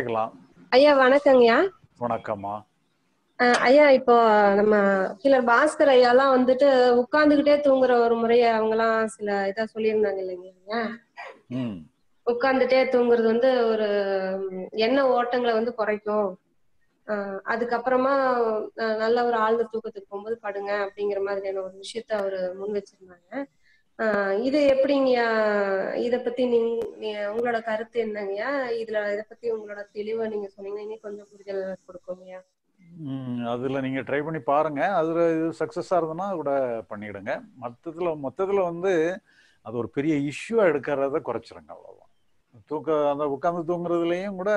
கேட்கலாம். ஐயா வணக்கங்கய்யா. வணக்கம்மா. ஐயா இப்போ நம்ம கீழர் பாஸ்கர் ஐயாலாம் வந்துட்டு உட்கார்ந்துகிட்டே தூங்குற ஒரு முறைய அவங்கலாம் சில இதா சொல்லியிருந்தாங்க இல்லைங்க உட்கார்ந்துட்டே தூங்குறது வந்து ஒரு ம், எண்ண ஓட்டங்களை வந்து குறைக்கும். அதுக்கப்புறமா நல்ல ஒரு ஆழ்ந்த தூக்கத்துக்கு போகும்போது படுங்க அப்படிங்கிற மாதிரியான ஒரு விஷயத்த அவரு முன் வச்சிருந்தாங்க. இது எப்படிங்கய்யா? இத பத்தி நீங்க உங்களோட கருத்து என்னங்கய்யா? இதுல இத பத்தி உங்களோட தெளிவா நீங்க சொன்னீங்கன்னா கொஞ்சம் புரிதல் கொடுக்குங்கய்யா. அதுல நீங்க ட்ரை பண்ணி பாருங்க. அதுல இது சக்சஸ் இருந்ததுன்னா கூட பண்ணிடுங்க. மொத்தத்துல மொத்தத்துல வந்து அது ஒரு பெரிய இஷ்யூவா எடுக்கிறத குறைச்சிருங்க அவ்வளவுதான். தூக்க அந்த உட்காந்து தூங்குறதுலயும் கூட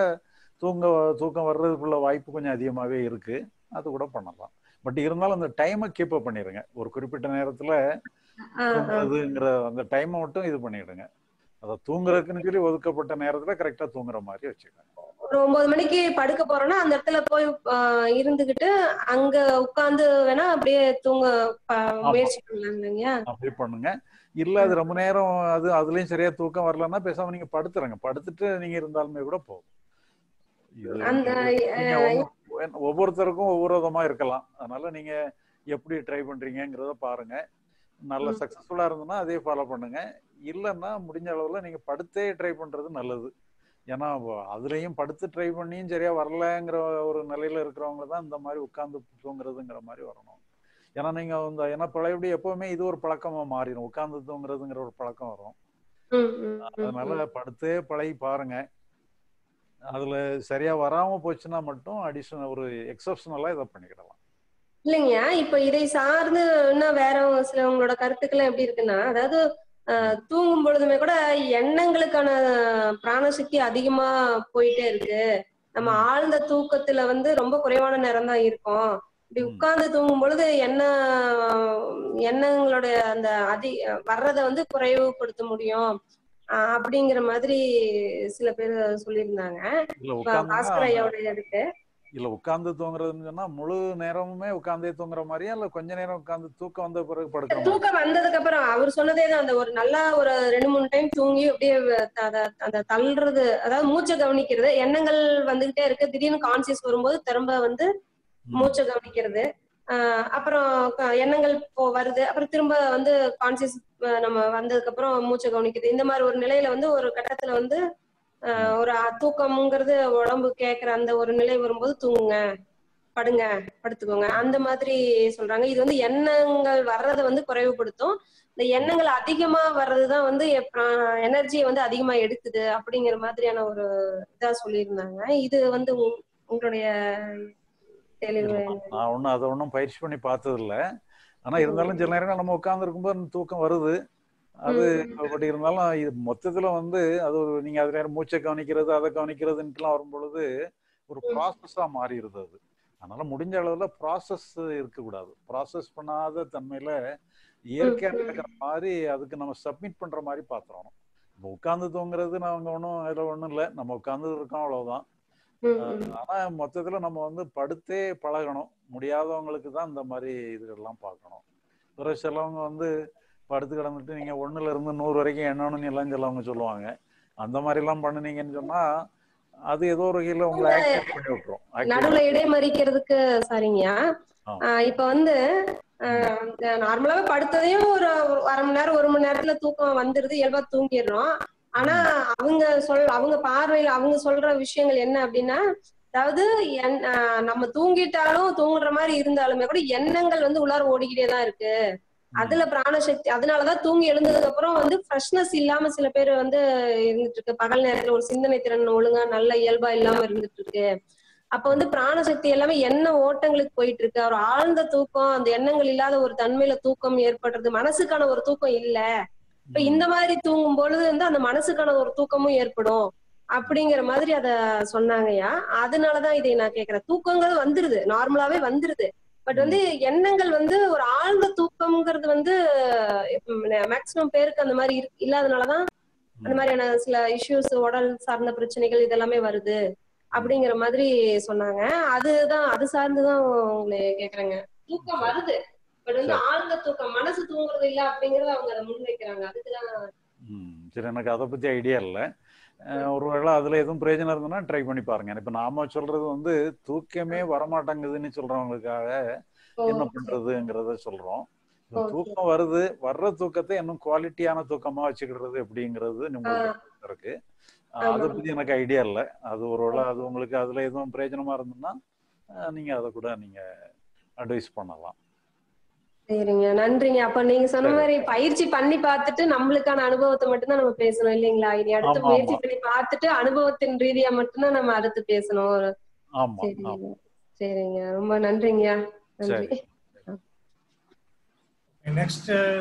தூங்க தூக்கம் வர்றதுக்குள்ள வாய்ப்பு கொஞ்சம் அதிகமாகவே இருக்கு. அது கூட பண்ணலாம். பட் இருந்தாலும் அந்த டைமை கீப்பப் பண்ணிடுங்க ஒரு குறிப்பிட்ட நேரத்துல தூங்குறதுங்கிற அந்த டைமை மட்டும் இது பண்ணிடுங்க. அதை தூங்குறதுக்குன்னு சொல்லி ஒதுக்கப்பட்ட நேரத்துல கரெக்டா தூங்குற மாதிரி வச்சுக்கோங்க. ஒரு ஒன்பது மணிக்கு படுக்க போறோம்னா அந்த இடத்துல போய் இருந்துகிட்டு அங்க உட்கார்ந்து வேணா அப்படியே தூங்க முயற்சி பண்ணலாம் இல்லைங்கய்யா அப்படி பண்ணுங்க. இல்ல அது ரொம்ப நேரம் அது அதுலயும் சரியா தூக்கம் வரலன்னா பேசாம நீங்க படுத்துறங்க படுத்துட்டு நீங்க இருந்தாலுமே கூட போதும். ஒவ்வொரு- ஒவ்வொருத்தருக்கும் ஒவ்வொரு விதமா இருக்கலாம். அதனால நீங்க எப்படி ட்ரை பண்றீங்கங்கிறத பாருங்க. நல்ல. சக்சஸ்ஃபுல்லா இருந்ததுன்னா அதே ஃபாலோ பண்ணுங்க. இல்லைன்னா முடிஞ்ச அளவுல நீங்க படுத்தே ட்ரை பண்றது நல்லது. ஏன்னா அதுலயும் படுத்து ட்ரை பண்ணியும் சரியா வரலங்கிற ஒரு நிலையில இருக்கிறவங்க தான் இந்த மாதிரி உட்கார்ந்து தூங்குறதுங்கிற மாதிரி வரணும். ஏன்னா நீங்க இந்த ஏன்னா பழையபடி எப்பவுமே இது ஒரு பழக்கமா மாறிடும் உட்கார்ந்து தூங்குறதுங்கிற ஒரு பழக்கம் வரும். அதனால. படுத்தே பழகி பாருங்க. அதுல சரியா வராம போச்சுன்னா மட்டும் அடிஷனல் ஒரு எக்ஸப்ஷனலா இதை பண்ணிக்கிடலாம். இல்லைங்கய்யா இப்ப இதை சார்ந்து இன்னும் வேற சில உங்களோட கருத்துக்கள் எப்படி இருக்குன்னா அதாவது தூங்கும் பொழுதுமே கூட எண்ணங்களுக்கான பிராணசக்தி அதிகமா போயிட்டே இருக்கு. நம்ம. ஆழ்ந்த தூக்கத்துல வந்து ரொம்ப குறைவான நேரம் தான் இருக்கும். இப்படி. உட்கார்ந்து தூங்கும் பொழுது என்ன எண்ணங்களுடைய அந்த அதி வர்றதை வந்து குறைவுபடுத்த முடியும். அப்படிங்கிற மாதிரி சில பேர் சொல்லியிருந்தாங்க. பாஸ்கர் ஐயாவுடைய இதுக்கு. இல்ல உட்கார்ந்து தூங்குறதுன்னு சொன்னா முழு நேரமுமே உட்கார்ந்தே தூங்குற மாதிரியா? இல்ல கொஞ்ச நேரம் உட்கார்ந்து தூக்கம் வந்த பிறகு படுக்கிற மாதிரி? தூக்கம் வந்ததுக்கு அப்புறம் அவர் சொன்னதே தான் அந்த ஒரு நல்லா ஒரு ரெண்டு மூணு டைம் தூங்கி அப்படியே அந்த தள்ளுறது அதாவது மூச்சை கவனிக்கிறது எண்ணங்கள் வந்துகிட்டே இருக்கு. திடீர்னு கான்சியஸ் வரும்போது திரும்ப வந்து. மூச்சை கவனிக்கிறது. அப்புறம் எண்ணங்கள் போ வருது. அப்புறம் திரும்ப வந்து கான்சியஸ் நம்ம வந்ததுக்கு அப்புறம் மூச்சை கவனிக்கிறது. இந்த மாதிரி ஒரு நிலையில வந்து ஒரு கட்டத்துல வந்து ஒரு தூக்கம்ங்கிறது உடம்பு கேக்குற அந்த ஒரு நிலை வரும்போது தூங்குங்க. படுங்க. படுத்துக்கோங்க. அந்த மாதிரி சொல்றாங்க. இது வந்து எண்ணங்கள் வர்றதை வந்து குறைவுபடுத்தும். இந்த எண்ணங்கள் அதிகமா வர்றதுதான் வந்து எனர்ஜியை வந்து அதிகமா எடுக்குது அப்படிங்கிற மாதிரியான ஒரு இதா சொல்லியிருந்தாங்க. இது வந்து உங்- உங்களுடைய தெளிவு. நான் ஒண்ணும் அதை ஒன்றும் பயிற்சி பண்ணி பார்த்தது இல்ல ஆனா இருந்தாலும் சில நேரம் நம்ம உட்கார்ந்து இருக்கும்போது தூக்கம் வருது. அது பட் இருந்தாலும் இது மொத்தத்துல வந்து அது ஒரு நீங்க அது நேரம் மூச்சை கவனிக்கிறது அதை கவனிக்கிறதுன்ட்டுலாம் வரும் பொழுது ஒரு. ப்ராசஸா மாறிடுது அது. அதனால முடிஞ்ச அளவுல ப்ராசஸ் இருக்கக்கூடாது. ப்ராசஸ் பண்ணாத தன்மையில இயற்கையா. நடக்கிற மாதிரி அதுக்கு நம்ம சப்மிட் பண்ற மாதிரி பாத்துறோம் இப்போ உட்கார்ந்து தூங்குறது நாங்க ஒன்றும் அதுல ஒண்ணும் இல்லை. நம்ம உட்கார்ந்து இருக்கோம் அவ்வளவுதான். ஆனா மொத்தத்துல நம்ம வந்து படுத்தே பழகணும். முடியாதவங்களுக்கு தான் இந்த மாதிரி இதுகள்லாம் பார்க்கணும் ஒரு சிலவங்க வந்து படுத்து கிடந்துட்டு நீங்க ஒண்ணுல இருந்து நூறு வரைக்கும் எண்ணணும்னு எல்லாம் சிலவங்க சொல்லுவாங்க. அந்த மாதிரி எல்லாம் பண்ணுனீங்கன்னு சொன்னா அது ஏதோ ஒரு வகையில உங்களை ஆக்டிவேட் பண்ணி விட்டுரும். நடுவுல இடைமறிக்கிறதுக்கு. ஆஹ் இப்ப வந்து நார்மலாவே படுத்ததையும் ஒரு அரை மணி நேரம் ஒரு மணி நேரத்துல தூக்கம் வந்துருது இயல்பா தூங்கிடுறோம். ஆனா அவங்க சொல் அவங்க பார்வையில அவங்க சொல்ற விஷயங்கள் என்ன அப்படின்னா அதாவது என்- ஆஹ் நம்ம தூங்கிட்டாலும் தூங்குற மாதிரி இருந்தாலுமே கூட எண்ணங்கள் வந்து உள்ளார ஓடிக்கிட்டே தான் இருக்கு. அதுல பிராணசக்தி அதனாலதான் தூங்கி எழுந்ததுக்கு அப்புறம் வந்து ஃப்ரெஷ்னஸ் இல்லாம சில பேர் வந்து இருந்துட்டு இருக்கு பகல் நேரத்துல ஒரு சிந்தனை திறன் ஒழுங்கா நல்ல இயல்பா இல்லாம இருந்துட்டு இருக்கு அப்ப வந்து பிராணசக்தி எல்லாமே எண்ண ஓட்டங்களுக்கு போயிட்டு இருக்கு ஒரு ஆழ்ந்த தூக்கம் அந்த எண்ணங்கள் இல்லாத ஒரு தன்மையில தூக்கம் ஏற்படுறது மனசுக்கான ஒரு தூக்கம் இல்ல. இப்ப இந்த மாதிரி தூங்கும் பொழுது வந்து அந்த மனசுக்கான ஒரு தூக்கமும் ஏற்படும். அப்படிங்கிற மாதிரி அத சொன்னாங்கய்யா. அதனாலதான் இதை நான் கேக்குறேன். தூக்கங்கிறது வந்துருது. நார்மலாவே வந்துருது. பட் வந்து எண்ணங்கள் வந்து ஒரு ஆழ்ந்த தூக்கம்ங்கிறது வந்து மேக்சிமம் பேருக்கு அந்த மாதிரி இல்லாதனாலதான் அந்த மாதிரியான சில இஷ்யூஸ் உடல் சார்ந்த பிரச்சனைகள் இதெல்லாமே வருது அப்படிங்கிற மாதிரி சொன்னாங்க. அதுதான் அது சார்ந்துதான் உங்களை கேக்குறேங்க. தூக்கம் வருது. பட் வந்து ஆழ்ந்த தூக்கம் மனசு தூங்குறது இல்ல அப்படிங்கறத அவங்க அதை முன்வைக்கிறாங்க. அதுக்குதான் சரி எனக்கு அதை பத்தி ஐடியா இல்லை. ஒருவேளை அதுல எதுவும் பிரயோஜனம் இருந்ததுன்னா ட்ரை பண்ணி பாருங்க. இப்ப நாம சொல்றது வந்து தூக்கமே வரமாட்டேங்குதுன்னு சொல்றவங்களுக்காக என்ன பண்றதுங்கிறத சொல்றோம். தூக்கம் வருது வர்ற தூக்கத்தை இன்னும் குவாலிட்டியான தூக்கமா வச்சுக்கிறது எப்படிங்கிறது உங்களுக்கு இருக்கு. அதை. பத்தி எனக்கு ஐடியா இல்லை. அது ஒருவேளை அது உங்களுக்கு அதுல எதுவும் பிரயோஜனமா இருந்ததுன்னா நீங்க அதை கூட நீங்க அட்வைஸ் பண்ணலாம். சரிங்க. நன்றிங்க. அப்ப நீங்க சொன்ன. மாதிரி பயிற்சி பண்ணி பார்த்துட்டு நம்மளுக்கான அனுபவத்தை மட்டும்தான் நம்ம பேசணும் இல்லைங்களா? இனி அடுத்து முயற்சி ஆமா. பண்ணி பார்த்துட்டு அனுபவத்தின் ரீதியா மட்டும்தான் நம்ம அடுத்து பேசணும். சரிங்க. சரிங்க. ரொம்ப நன்றிங்க. நன்றி. uh,